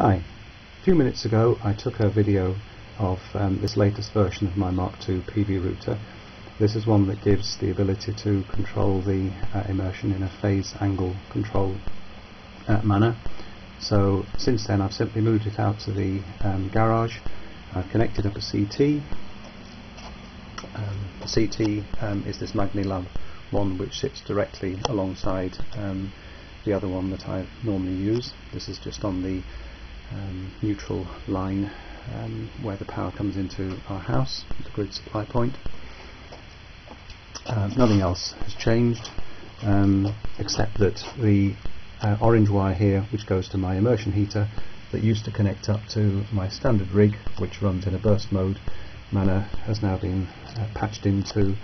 Hi. A few minutes ago I took a video of um, this latest version of my Mark II PV router. This is one that gives the ability to control the uh, immersion in a phase angle control uh, manner. So since then I've simply moved it out to the um, garage. I've connected up a CT. Um, the CT um, is this Magnelab one which sits directly alongside um, the other one that I normally use. This is just on the um, neutral line um, where the power comes into our house, the grid supply point. Uh, nothing else has changed um, except that the uh, orange wire here which goes to my immersion heater that used to connect up to my standard rig which runs in a burst mode manner has now been uh, patched into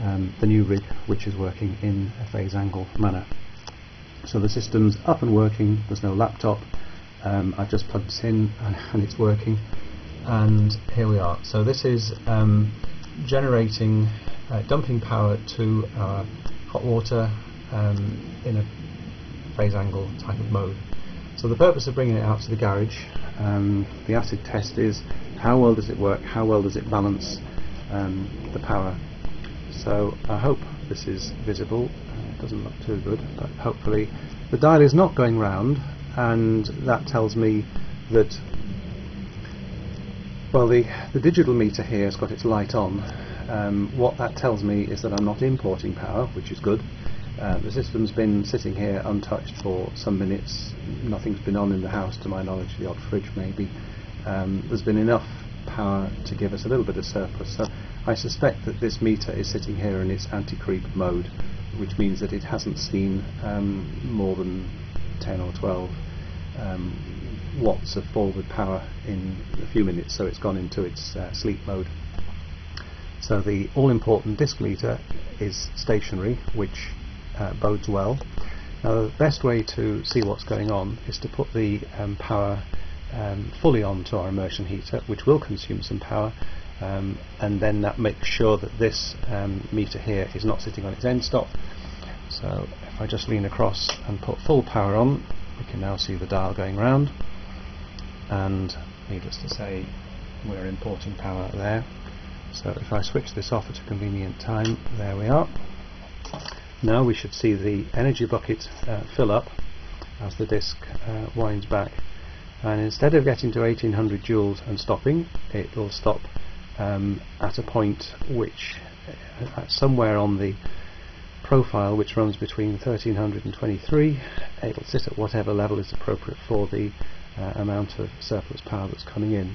um, the new rig which is working in a phase angle manner. So the system's up and working, there's no laptop, um, I've just plugged this in and, and, it's working and here we are. So this is um, generating, uh, dumping power to our hot water um, in a phase angle type of mode. So the purpose of bringing it out to the garage, um, the acid test is how well does it work, how well does it balance um, the power. So I hope this is visible, uh, it doesn't look too good, but hopefully the dial is not going round and that tells me that well the, the digital meter here has got its light on. Um, what that tells me is that I'm not importing power which is good. Uh, the system's been sitting here untouched for some minutes. Nothing's been on in the house to my knowledge the odd fridge maybe. Um, there's been enough power to give us a little bit of surplus. So I suspect that this meter is sitting here in its anti-creep mode which means that it hasn't seen um, more than 10 or 12 um, watts of forward power in a few minutes so it's gone into its uh, sleep mode. So the all-important disk meter is stationary which uh, bodes well. Now the best way to see what's going on is to put the um, power um, fully onto our immersion heater which will consume some power um, and then that makes sure that this um, meter here is not sitting on its end stop. So if I just lean across and put full power on we can now see the dial going round. And needless to say we're importing power there. So if I switch this off at a convenient time there we are. Now we should see the energy bucket uh, fill up as the disk uh, winds back. And instead of getting to 1800 joules and stopping it will stop um, at a point which uh, somewhere on the profile which runs between 1300 and 23 it'll sit at whatever level is appropriate for the uh, amount of surplus power that's coming in.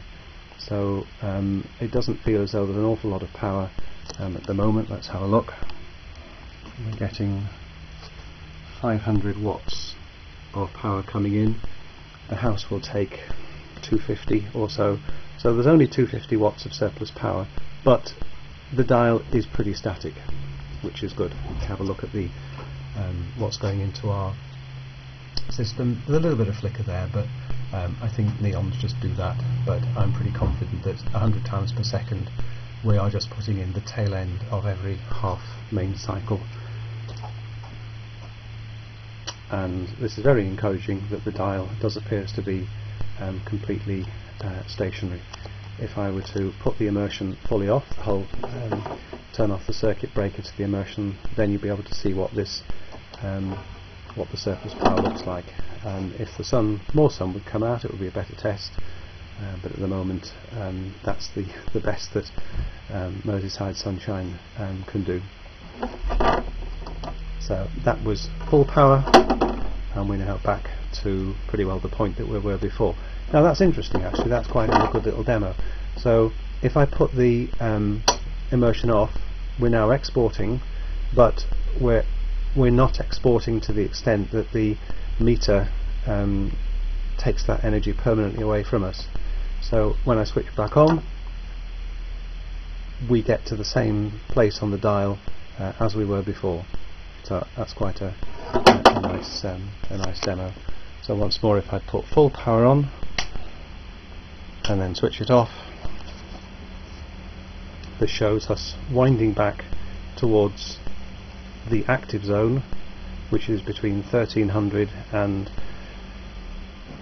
So um, it doesn't feel as though there's an awful lot of power um, at the moment. Let's have a look. We're getting 500 watts of power coming in. The house will take 250 or so. So there's only 250 watts of surplus power but the dial is pretty static which is good. Have a look at the um, what's going into our system. There's a little bit of flicker there, but um, I think neons just do that. But I'm pretty confident that 100 times per second we are just putting in the tail end of every half main cycle. And this is very encouraging that the dial does appears to be um, completely uh, stationary if I were to put the immersion fully off, the whole um, turn off the circuit breaker to the immersion, then you'll be able to see what this um, what the surplus power looks like. Um, if the sun, more sun would come out, it would be a better test. Uh, but at the moment, um, that's the the best that um, Merseyside sunshine um, can do. So that was full power, and we're now back to pretty well the point that we were before. Now that's interesting actually, that's quite a good little demo. So if I put the um, immersion off, we're now exporting, but we're, we're not exporting to the extent that the meter um, takes that energy permanently away from us. So when I switch back on, we get to the same place on the dial uh, as we were before. So that's quite a, a, a nice, um, a nice demo. So once more, if I put full power on, and then switch it off this shows us winding back towards the active zone which is between 1300 and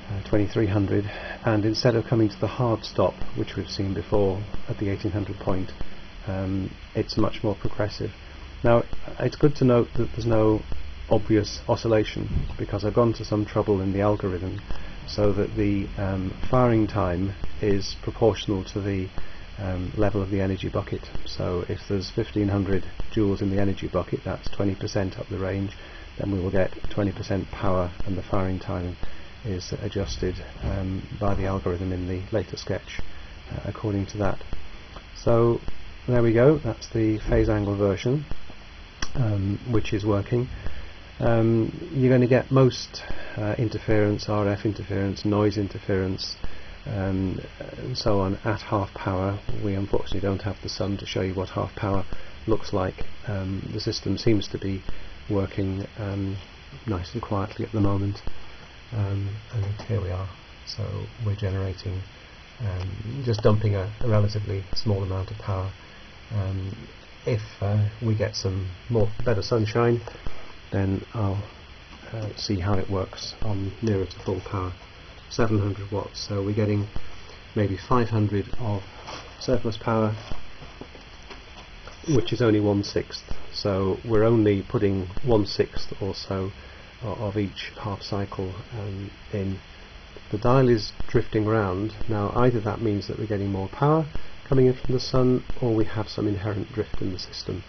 uh, 2300 and instead of coming to the hard stop which we've seen before at the 1800 point um, it's much more progressive. Now it's good to note that there's no obvious oscillation because I've gone to some trouble in the algorithm so that the um, firing time is proportional to the um, level of the energy bucket. So if there's 1500 joules in the energy bucket, that's 20% up the range, then we will get 20% power and the firing time is adjusted um, by the algorithm in the later sketch uh, according to that. So there we go, that's the phase angle version um, which is working. Um, you're going to get most uh, interference, RF interference, noise interference, um, and so on at half power. We unfortunately don't have the sun to show you what half power looks like. Um, the system seems to be working um, nice and quietly at the moment. Um, and here we are. So we're generating, um, just dumping a, a, relatively small amount of power. Um, if uh, we get some more better sunshine, then I'll uh, see how it works on nearer to full power. 700 watts, so we're getting maybe 500 of surplus power, which is only one sixth. So we're only putting one sixth or so of each half cycle um, in. The dial is drifting around. Now either that means that we're getting more power coming in from the sun or we have some inherent drift in the system.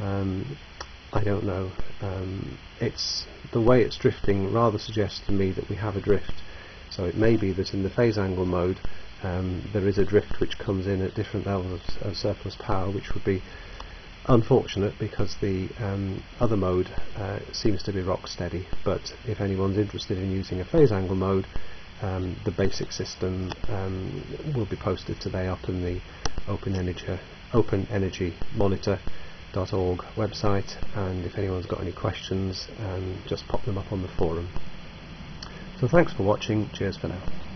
Um, I don't know. Um, it's the way it's drifting rather suggests to me that we have a drift. So it may be that in the phase angle mode um, there is a drift which comes in at different levels of, of surplus power, which would be unfortunate because the um, other mode uh, seems to be rock steady. But if anyone's interested in using a phase angle mode, um, the basic system um, will be posted today up in the Open Energy, Open Energy Monitor website and if anyone's got any questions um, just pop them up on the forum. So thanks for watching, cheers for now.